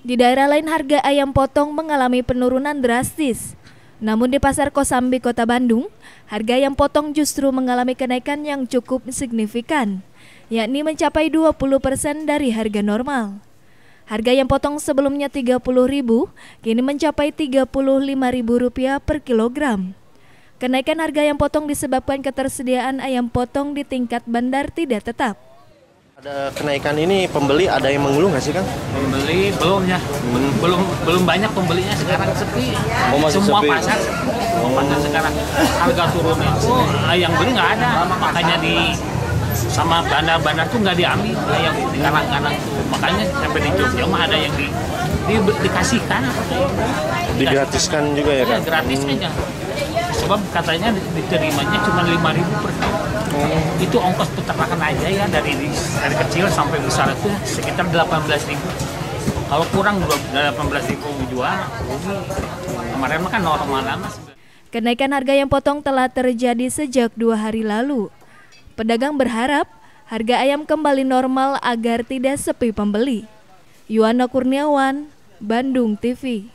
Di daerah lain harga ayam potong mengalami penurunan drastis. Namun di Pasar Kosambi, Kota Bandung, harga ayam potong justru mengalami kenaikan yang cukup signifikan, yakni mencapai 20% dari harga normal. Harga ayam potong sebelumnya Rp30.000, kini mencapai Rp35.000 per kilogram. Kenaikan harga ayam potong disebabkan ketersediaan ayam potong di tingkat bandar tidak tetap. Ada kenaikan ini pembeli ada yang mengeluh nggak sih Kang? Pembeli belum ya, belum belum belum banyak pembelinya sekarang sepi. Oh, masih Semua sepi. pasar, semua pasar sekarang harga turun itu ah, yang beli nggak ada, makanya di sama bandar-bandar tuh nggak diambil ah, yang di kanan-kanan tuh. Makanya sampai di Jogja mah ada yang di, di dikasihkan? Digratiskan juga ya Iya, Kang? gratis aja. Sebab katanya diterimanya cuma 5000 per kilo. Itu ongkos peternakan aja ya dari dari kecil sampai besar itu sekitar 18.000. Kalau kurang 18.000 jual, rugi. Kemarin mah kan normal mas. Kenaikan harga ayam potong telah terjadi sejak dua hari lalu. Pedagang berharap harga ayam kembali normal agar tidak sepi pembeli. Yuwana Kurniawan, Bandung TV.